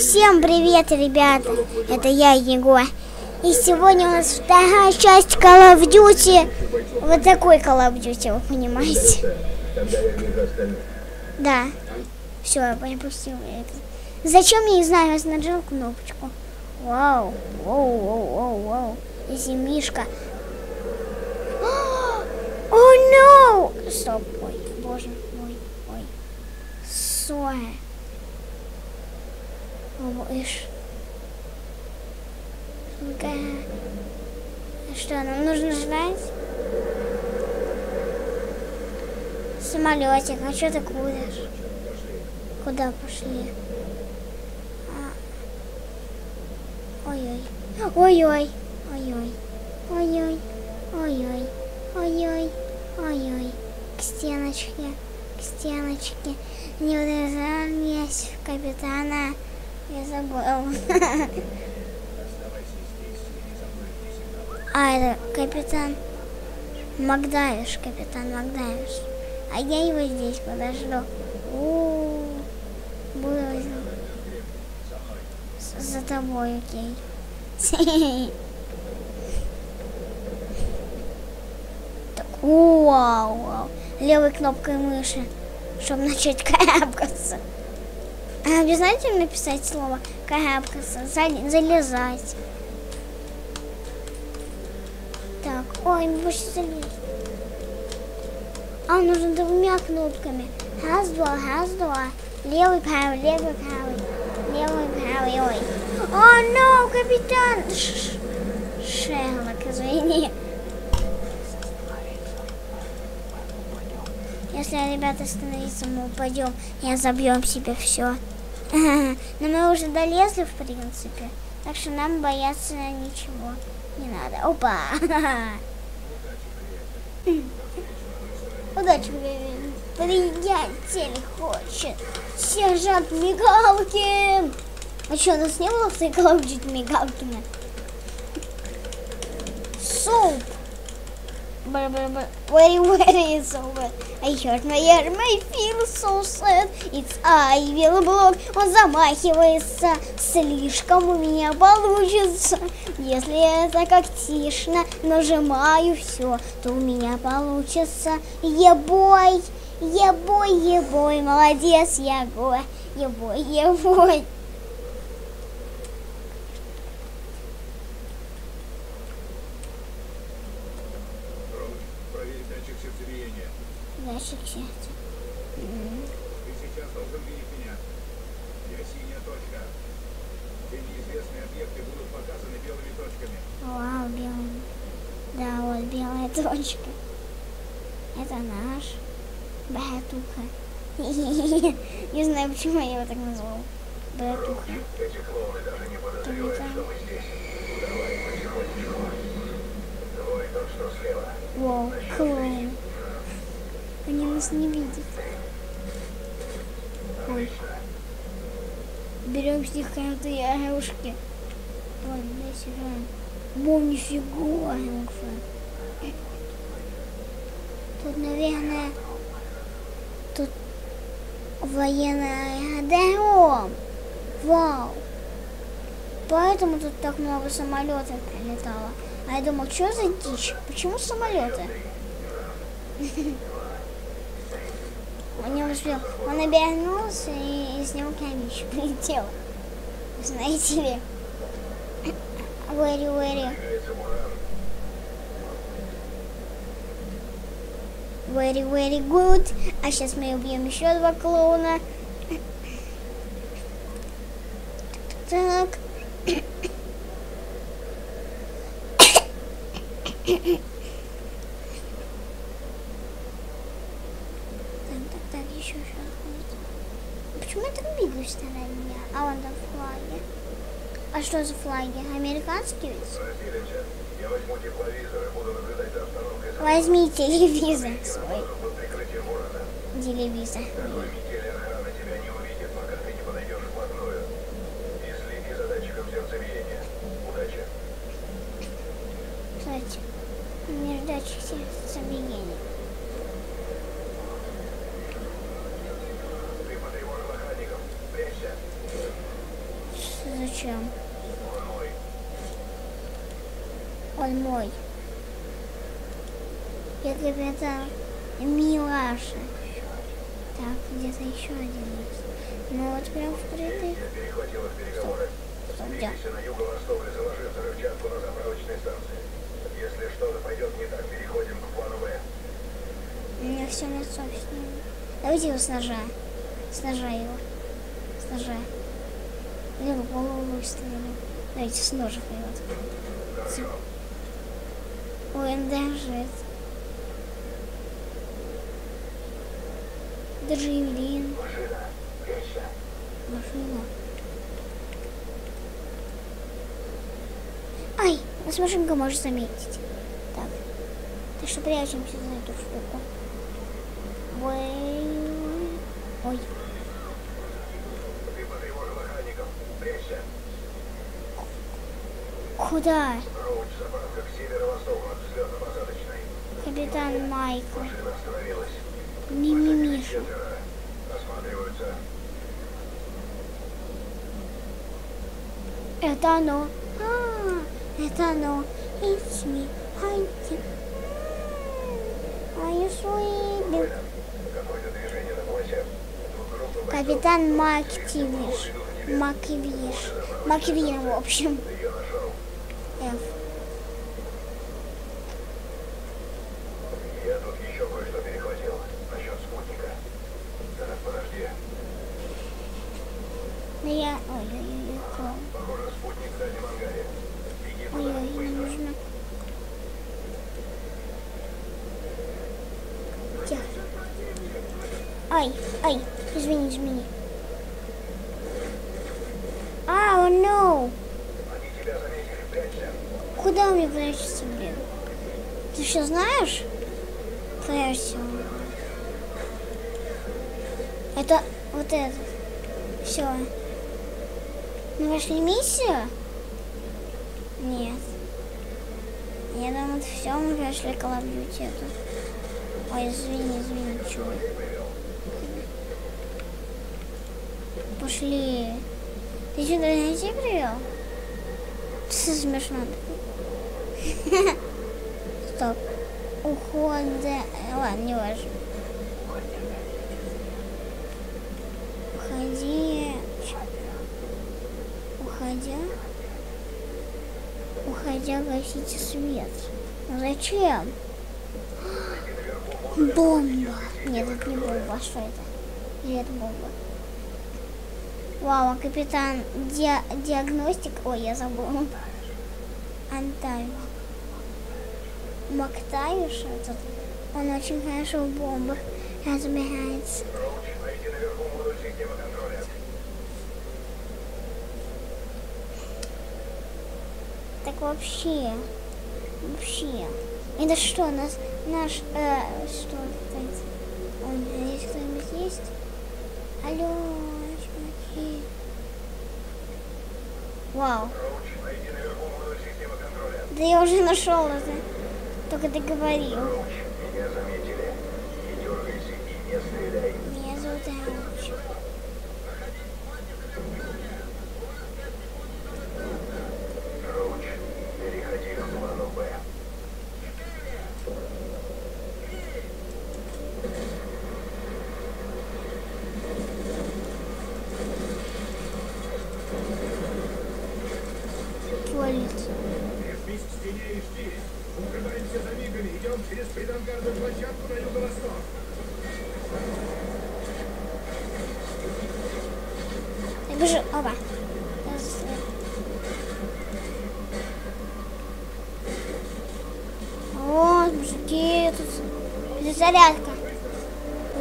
Всем привет, ребята! Это я, Егор. И сегодня у нас вторая часть Call of Duty. Вот такой Call of Duty, вы понимаете? Да. Все, я пропустила это. Зачем, я не знаю, я нажал кнопочку. Вау, вау, вау, вау, вау. Если Мишка. О, oh, no! Стоп, ой, боже мой, ой. Соя. Ишь. ну Что, нам нужно ждать? Самолетик, а что ты куришь? Куда пошли? А. Ой-ой. Ой-ой. Ой-ой. Ой-ой. Ой-ой. Ой-ой. Ой-ой. К стеночке. К стеночке. Не врезались в капитана. Я забыл. А, это капитан Макдавиш, капитан Макдавиш. А я его здесь подожду. У -у За тобой, окей. Так, вау, вау. Левой кнопкой мыши, чтобы начать карабкаться. Обязательно написать слово карабкаться, залезать. Так, ой, больше залезть. А, нужно двумя кнопками. Раз, два, раз, два. Левый, правый, левый, правый. Левый, правый, ой. О, no, капитан! Шерлок, извини. Если ребята остановиться, мы упадем и забьем себе все. Но мы уже долезли, в принципе. Так что нам бояться ничего не надо. Опа! Удачи, приятель хочет. Сержант Мигалкин. А что, у нас не было в Мигалкина? Суп. Where, where is over? I hurt my ear, my feel so sad. It's I block. Он замахивается. Слишком у меня получится. Если это как тишно, нажимаю все, то у меня получится. Ебой, ебой, ебой, молодец, егой, ебой, ебой. Датчик сердца. Ты сейчас должен видеть меня. Я синяя точка. Все неизвестные объекты будут показаны белыми точками. Вау, белый. Да, вот белая точка. Это наш братуха. Не знаю, почему я его так назвал. Братуха. Эти. Вау, клоун. Они нас не видят. Ой. Берем с них какие-то игрушки. Ой, здесь играем. Во, нифига, Тут, наверное, тут военный аэродром. Вау. Поэтому тут так много самолетов прилетало. А я думал, что за дичь? Почему самолеты? Он не успел. Он обернулся, и из него камень прилетел. Знаете ли? Very, very. Very, very good. А сейчас мы убьем еще два клоуна. Так. так. Так, еще сейчас будет. Почему я так бегаюсь на меня? А вон там флаги. А что за флаги? Американские ведь? Я возьму тепловизор и буду наблюдать за обстановкой. Возьми телевизор свой. Под прикрытием ворона. Телевизор. Такой метель охрана тебя не увидит, пока ты не подойдешь вплотную. И следи за датчиком сердцебиения. Удачи. Кстати, у меня датчик сердцебиения. Ты потревожил охранников. Прячься. Зачем? Он мой. Я капитан Милаша. Так, где-то еще один есть. Ну вот прям впритык. Переговоры. Стоп, где? Если что-то пойдет не так, переходим к плану Б. У меня все лицо с ним. Давайте его с ножа. С ножа его. С ножа. В голову выстрелим. Давайте с ножа вперед. Ой, он блин. Машина, прячься. Машина. Ай, нас машинка может заметить. Так. Так что прячемся за эту штуку. Ой. Ой. Ты потревожил охранников. Прячься. Куда? Капитан Майкл. Мимимиша. Это оно. А, это оно. It's me. На полосе. Тут группа Капитан Мактивиш. Маквиш. Маквин, в общем. Ты ее нашел. F. Я тут еще кое-что перехватил. Насчет спутника. Так, подожди. Ну я... Ой-ой-ой, клоун. Похоже, спутник в дальнем ангаре. Беги туда, Ой-ой, не быстро. нужно. Тихо. Ай, ай, извини, извини. А, oh, no. Куда мне прячется, блин? Ты что, знаешь? Прячься. Это вот этот. Все. Мы вошли миссию? Нет. Я думаю, это все, мы прошли Call of эту. Ой, извини, извини, чувак. Пошли. Ты что, найти привел? Це смішно. Стоп. Уходи. Ладно, не важно. Уходи. Уходя. Уходя, гасите свет. Зачем? Бомба. Нет, это не бомба. А Что это? Или это бомба? Вау, а капитан Ди- диагностик. Ой, я забыла. Антаю. Мактаюш этот. Он очень хорошо в бомбах разбирается. Так вообще, вообще. Это что, нас, наш, э, что, кстати, он, здесь кто-нибудь есть? Алло, Вау, да я уже нашел это. Только ты Так бежи, опа. Раз, э. Вот, мужики, тут зарядка.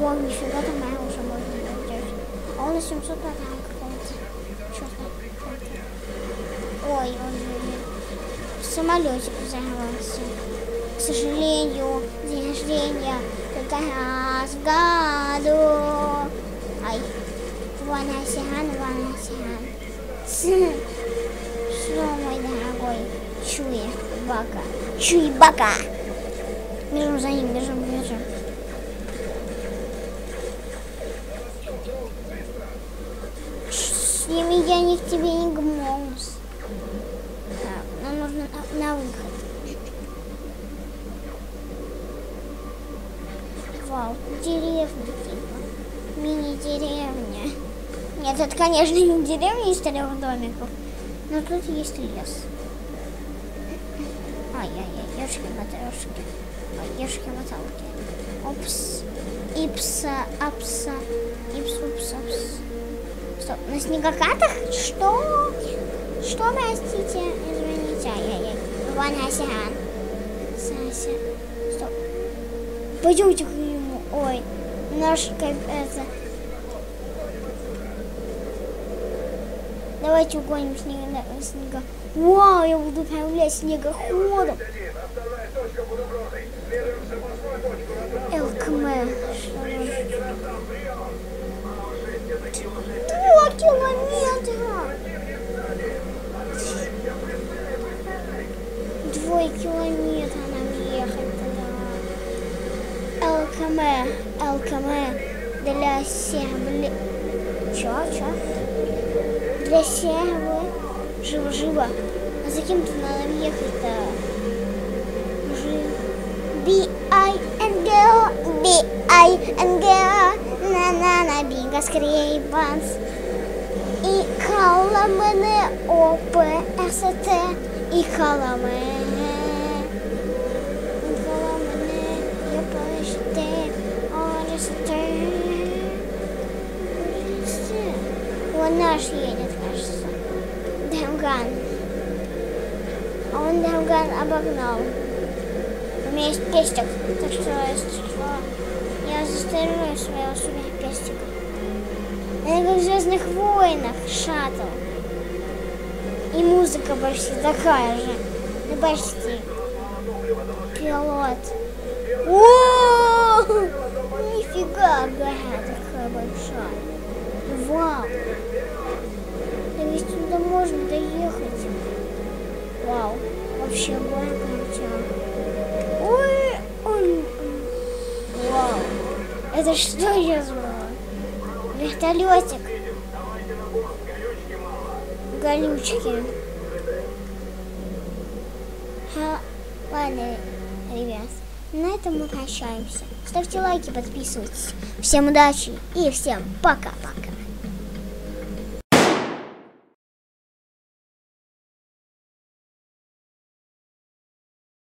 О, нифига там моя уже можно делать. А он на 700 на там какого-то. Чё-то. Ой, он в самолете взорвался. К сожалению, день рождения только раз в году. Ай. Ванасихан, Что, мой дорогой? Чуи бака. Чуи бака. Бежим за ним, бежим, бежим. Сими, я не к тебе не гмоус. Так, нам нужно на, на выход. Вау, деревня типа. Мини-деревня. Нет, это, конечно, не деревня из трех домиков, но тут есть лес. Ай-яй-яй, ешки-матрешки. Ой, ешки-моталки. Опс. Ипса, апса. Ипс, упс, апс. Стоп, на снегокатах? Что? Что, простите? Извините, ай-яй-яй. Ван Асян. Сася. Стоп. Пойдемте к нему. Ой, наш как это... Давайте угоним снега, снега. Вау, я буду управлять снегоходом. ЛКМ. Два километра. Двое километра нам ехать туда. ЛКМ. ЛКМ для всех. Чё, чё? Для всех. Живо-живо. А за кем-то надо ехать-то? B-I-N-G B-I-N-G На-на-на Біга Скрейбанс І кала мене О-П-С-Т І кала мене І кала мене Я П-С-Т О-Р-С-Т Вона ж едет, кажется. А он Дамган обогнал. У меня есть пестик, так что что, я застрелю своего себе пестика. Это как в Звездных войнах шаттл. И музыка почти такая же. Ну почти. Пилот. О, нифига, гора такая большая. Вау. Туда можно доехать. Вау. Вообще гора крутая. Ой, он... Вау. Это что сейчас было? Вертолетик. Колючки. Ха. Ладно, ребят. На этом мы прощаемся. Ставьте лайки, подписывайтесь. Всем удачи и всем пока-пока.